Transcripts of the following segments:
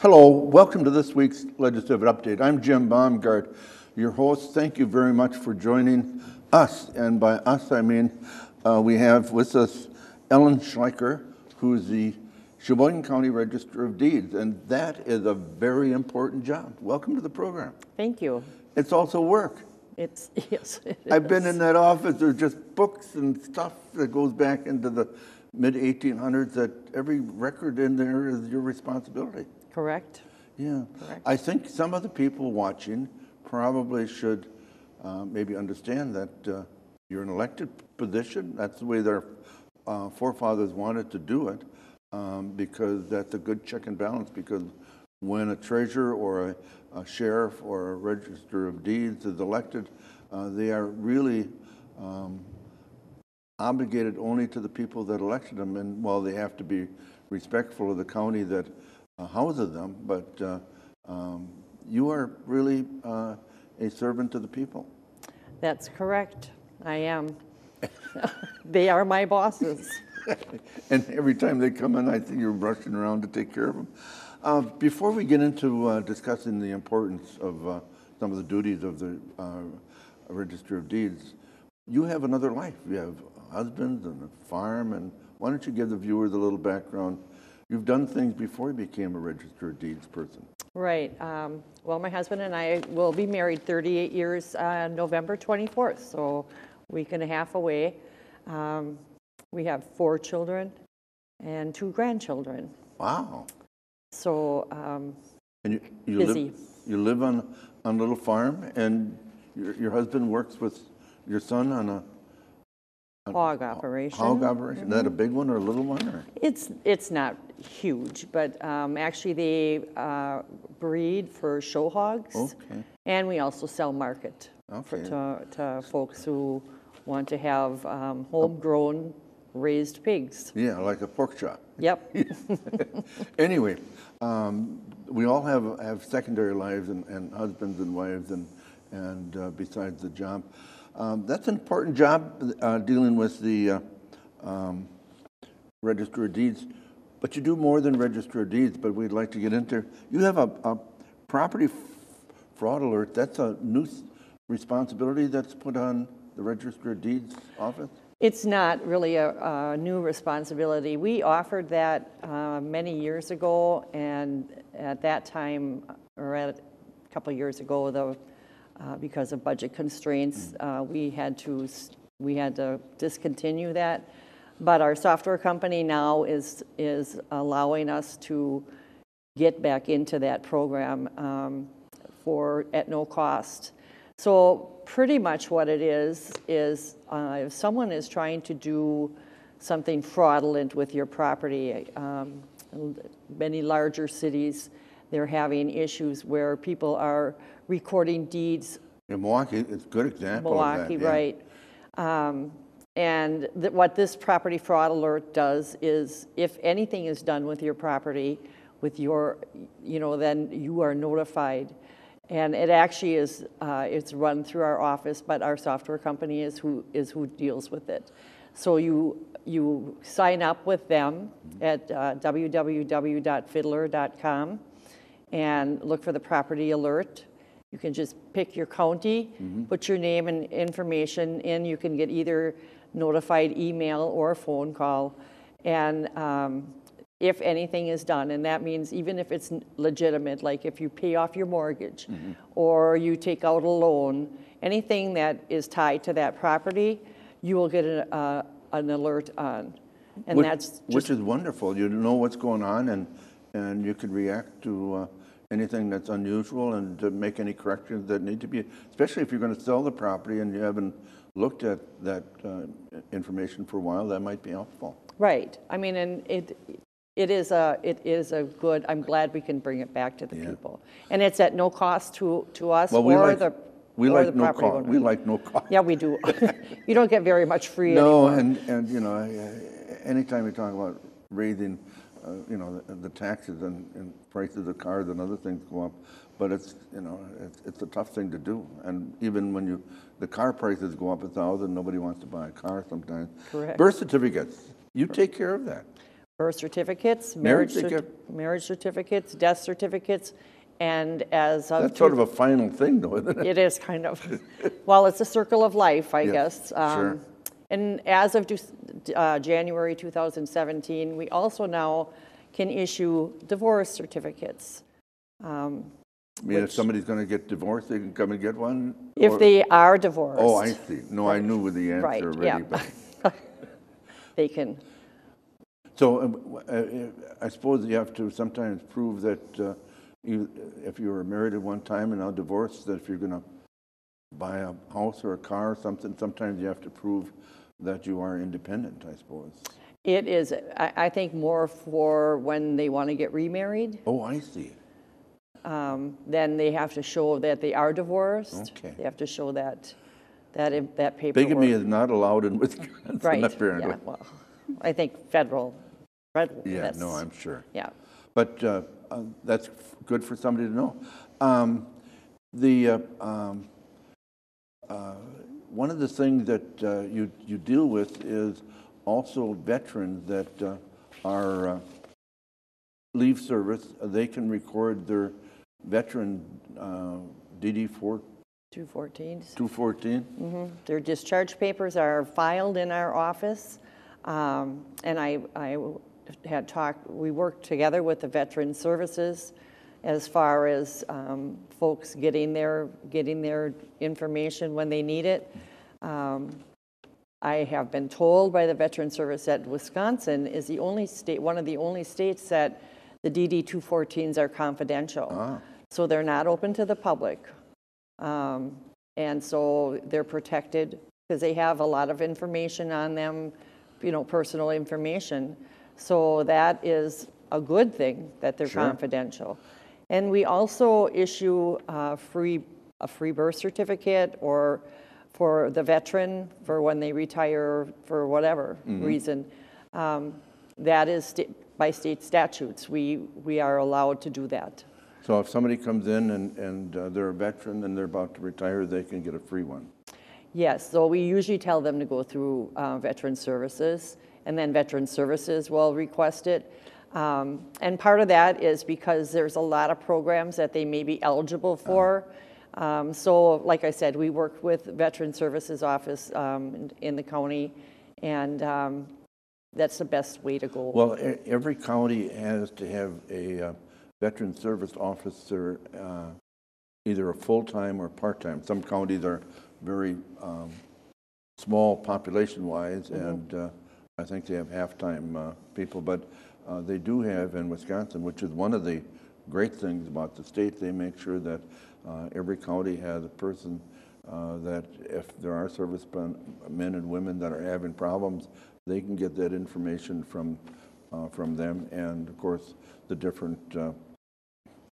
Hello, welcome to this week's legislative update. I'm Jim Baumgart, your host. Thank you very much for joining us. And by us, I mean uh, we have with us Ellen Schleicher, who is the Sheboygan County Register of Deeds, and that is a very important job. Welcome to the program. Thank you. It's also work. It's, yes. it I've been is. in that office, there's just books and stuff that goes back into the mid 1800s that every record in there is your responsibility. Correct. Yeah. Correct. I think some of the people watching probably should uh, maybe understand that uh, you're an elected position. That's the way their uh, forefathers wanted to do it um, because that's a good check and balance because when a treasurer or a, a sheriff or a register of deeds is elected, uh, they are really um, obligated only to the people that elected them, and while they have to be respectful of the county that uh, houses them, but uh, um, you are really uh, a servant to the people. That's correct. I am. they are my bosses. and every time they come in, I think you're rushing around to take care of them. Uh, before we get into uh, discussing the importance of uh, some of the duties of the uh, Register of Deeds, you have another life. You have husbands and a farm, and why don't you give the viewers a little background? You've done things before you became a Register of Deeds person. Right. Um, well, my husband and I will be married 38 years uh, November 24th, so a week and a half away. Um, we have four children and two grandchildren. Wow. So, um, And you, you Busy. live you live on on a little farm, and your, your husband works with your son on a hog operation. hog operation. Is that a big one or a little one? Or? It's, it's not huge, but um, actually they uh, breed for show hogs. Okay. And we also sell market for, Okay. to, to folks who want to have um, homegrown raised pigs. Yeah, like a pork chop. Yep. Anyway, um, we all have have secondary lives and, and husbands and wives and and uh, besides the job. Um, that's an important job uh, dealing with the uh, um, Register of Deeds. But you do more than Register of Deeds. But we'd like to get into. You have a, a property fraud alert. That's a new responsibility that's put on the Register of Deeds office. It's not really a, a new responsibility. We offered that uh, many years ago, and at that time, or at a couple years ago, the, uh, because of budget constraints, uh, we had to we had to discontinue that. But our software company now is is allowing us to get back into that program um, for at no cost. So pretty much what it is is uh, if someone is trying to do something fraudulent with your property, um, many larger cities they're having issues where people are recording deeds In Milwaukee, it's a good example of that. Milwaukee, yeah. right. Um, And th- what this property fraud alert does is if anything is done with your property, with your, you know, then you are notified. And it actually is, uh, it's run through our office, but our software company is who, is who deals with it. So you, you sign up with them at uh, www.fidlar.com and look for the property alert. You can just pick your county, put your name and information in. You can get either notified email or a phone call. And um, if anything is done, and that means even if it's legitimate, like if you pay off your mortgage or you take out a loan, anything that is tied to that property, you will get an, uh, an alert on. And Which- that's Which is wonderful. You know what's going on and, and you can react to uh, anything that's unusual and to make any corrections that need to be, especially if you're going to sell the property and you haven't looked at that uh, information for a while, that might be helpful. right. I mean, and it, it is a, it is a good, I'm glad we can bring it back to the Yeah. people. And it's at no cost to, to us Well, we or like, the, we or like the no property cost. owner. We like no cost. Yeah, we do. You don't get very much free No, anymore. and, and, you know, anytime you talk about raising, uh, you know, the- the taxes and, and prices of cars and other things go up, but it's, you know, it's, it's a tough thing to do. And even when you, the car prices go up a thousand, nobody wants to buy a car sometimes. Correct. Birth certificates, you take care of that. birth certificates, Marriage marriage, cer- certi- marriage certificates, death certificates, and as of. That's sort two- of a final thing, though, isn't it? It is kind of, well, it's a circle of life, I Yes, guess. sure. Um, And as of uh, January 2017, we also now can issue divorce certificates. I mean, if somebody's going to get divorced, they can come and get one? If or- they are divorced. Oh, I see. No, I knew with the Right, answer yeah. already. but- They can, So um, uh, I suppose you have to sometimes prove that uh, you, if you were married at one time and now divorced, that if you're going to buy a house or a car or something, sometimes you have to prove that you are independent, I suppose. it is, I, I think more for when they want to get remarried, Oh, I see. um, then they have to show that they are divorced. Okay. They have to show that, that, that paperwork. Bigamy is not allowed in Wisconsin, Right, apparently. yeah, well, I think federal, federal. Yeah, that's- no, I'm sure. Yeah, But uh, uh, that's good for somebody to know. Um, The, uh, um, uh, one of the things that uh, you, you deal with is also veterans that uh, are uh, leave service. They can record their veteran uh, DD 4 214. 214. Their discharge papers are filed in our office. Um, And I, I had talked, we worked together with the Veteran Services as far as um, folks getting their, getting their information when they need it. Um, I have been told by the Veteran Service that Wisconsin is the only state, one of the only states that the DD 214s are confidential. So they're not open to the public. Um, And so they're protected because they have a lot of information on them, you know, personal information. So that is a good thing that they're Sure. confidential. And we also issue a free, a free birth certificate or for the veteran for when they retire for whatever reason. Um, That is sta- by state statutes. We, we are allowed to do that. So if somebody comes in and, and uh, they're a veteran and they're about to retire, they can get a free one. Yes, so we usually tell them to go through uh, Veteran Services, and then Veteran Services will request it. Um, And part of that is because there's a lot of programs that they may be eligible for. Um, So like I said, we work with Veteran Services Office um, in- in the county, and um, that's the best way to go. Well, e- every county has to have a uh, veteran service officer, uh, either a full-time or part-time. Some counties are very um, small population-wise, and uh, I think they have half-time uh, people, but uh, they do have in Wisconsin, which is one of the great things about the state, they make sure that uh, every county has a person uh, that if there are service men men and women that are having problems, they can get that information from, uh, from them. And of course, the different uh,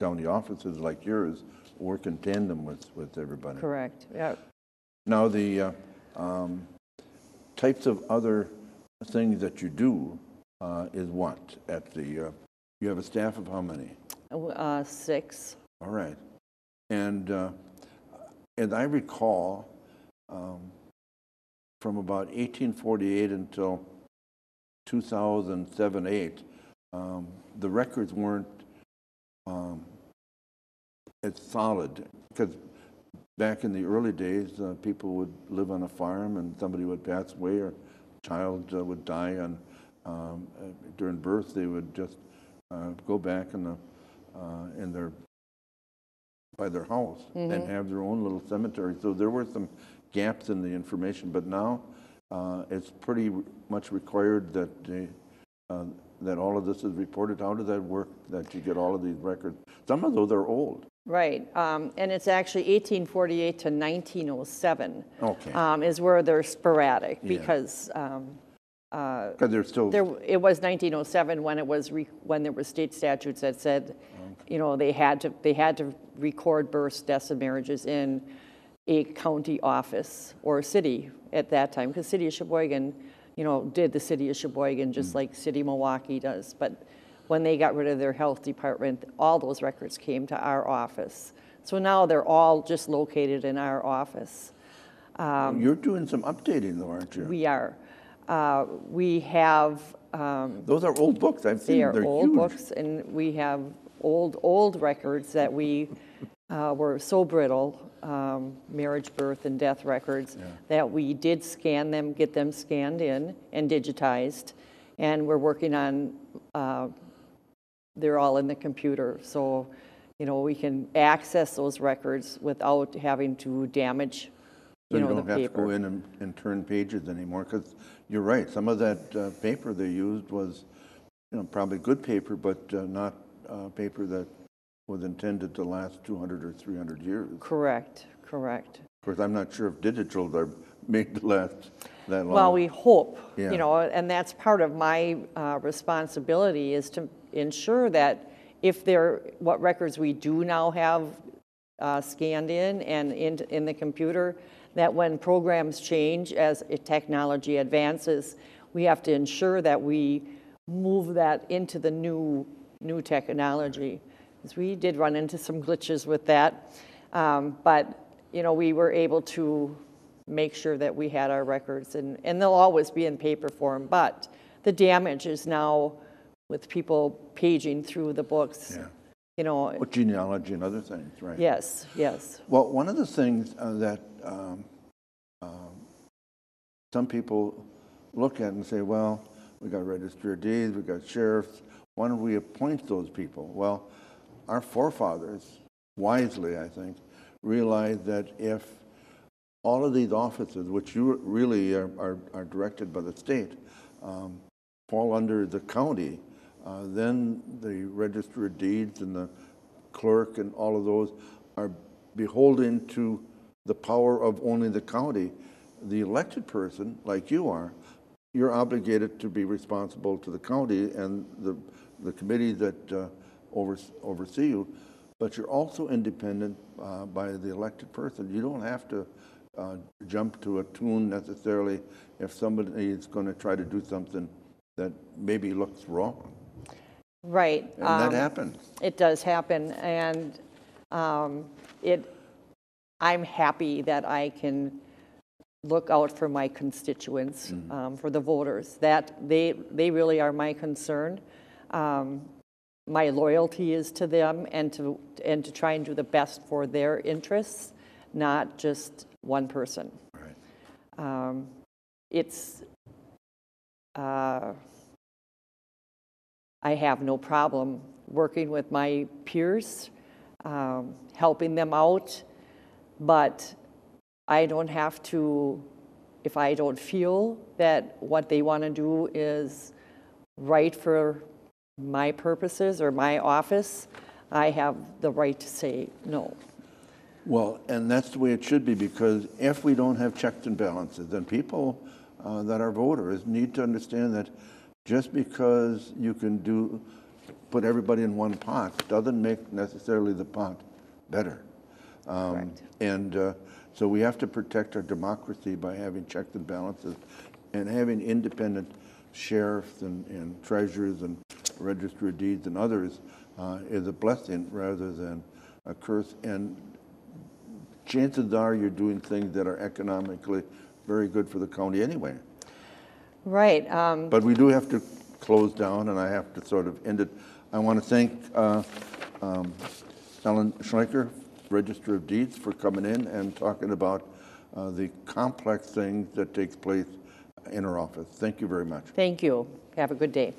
county offices like yours work in tandem with, with everybody. Correct, yeah. Now, the uh, um, types of other things that you do uh, is what at the, uh, you have a staff of how many? Uh, Six, All right. And uh, as I recall, um, from about 1848 until 2007, 8, um, the records weren't um, as solid because back in the early days, uh, people would live on a farm and somebody would pass away or a child uh, would die and um, uh, during birth they would just uh, go back in the uh, in their by their house and have their own little cemetery. So there were some gaps in the information, but now uh, it's pretty much required that they, uh, that all of this is reported. How does that work? That you get all of these records? Some of those are old. right. Um, And it's actually 1848 to 1907. Okay. um, is where they're sporadic, Yeah. because um, Uh, because they're still there, it was 1907 when it was, re- when there were state statutes that said, you know, they had to, they had to record births, deaths, and marriages in a county office or a city at that time, because City of Sheboygan, you know, did the City of Sheboygan, just mm. like City of Milwaukee does. But when they got rid of their health department, all those records came to our office. So now they're all just located in our office. Um, You're doing some updating though, aren't you? We are. Uh, We have Those are old books, I've seen They are they're old huge. books, and we have old, old records that we uh, were so brittle, um, marriage, birth, and death records, that we did scan them, get them scanned in and digitized, and we're working on, uh, they're all in the computer, so, you know, we can access those records without having to damage, So you you don't the have to go paper. in and, and turn pages anymore, because you're right, some of that uh, paper they used was, you know, probably good paper, but uh, not uh, paper that was intended to last 200 or 300 years. Correct. Correct, Of course, I'm not sure if digitals are made to last that long. Well, we hope, Yeah. you know, and that's part of my uh, responsibility is to ensure that if there, what records we do now have uh, scanned in and in, in the computer, that when programs change as technology advances, we have to ensure that we move that into the new, new technology. 'Cause we did run into some glitches with that. Um, But, you know, we were able to make sure that we had our records, and, and they'll always be in paper form, but the damage is now with people paging through the books, Yeah. you know, With genealogy and other things, right? yes, yes. Well, one of the things uh, that um, um, some people look at and say, well, we got register of deeds, we got sheriffs, why don't we appoint those people? Well, our forefathers, wisely, I think, realized that if all of these offices, which you really are, are, are directed by the state, um, fall under the county, uh, then the register of deeds and the clerk and all of those are beholden to the power of only the county. The elected person, like you are, you're obligated to be responsible to the county and the, the committee that uh, overs- oversee you, but you're also independent uh, by the elected person. You don't have to uh, jump to a tune necessarily if somebody is going to try to do something that maybe looks wrong. Right. And that um, happens. It does happen, and um, it, I'm happy that I can look out for my constituents, um, for the voters. That, they, they really are my concern. Um, My loyalty is to them and to, and to try and do the best for their interests, not just one person. Right. Um, It's, uh, I have no problem working with my peers, um, helping them out, but I don't have to, if I don't feel that what they want to do is right for my purposes or my office, I have the right to say no. Well, and that's the way it should be, because if we don't have checks and balances, then people uh, that are voters need to understand that just because you can do, put everybody in one pot, doesn't make necessarily the pot better. Um, And uh, so we have to protect our democracy by having checks and balances and having independent sheriffs and, and treasurers and registry of deeds and others uh, is a blessing rather than a curse. And chances are you're doing things that are economically very good for the county anyway. Right. um, But we do have to close down, and I have to sort of end it. I want to thank uh, um, Ellen Schleicher, Register of Deeds, for coming in and talking about uh, the complex things that takes place in our office. Thank you very much. Thank you. Have a good day.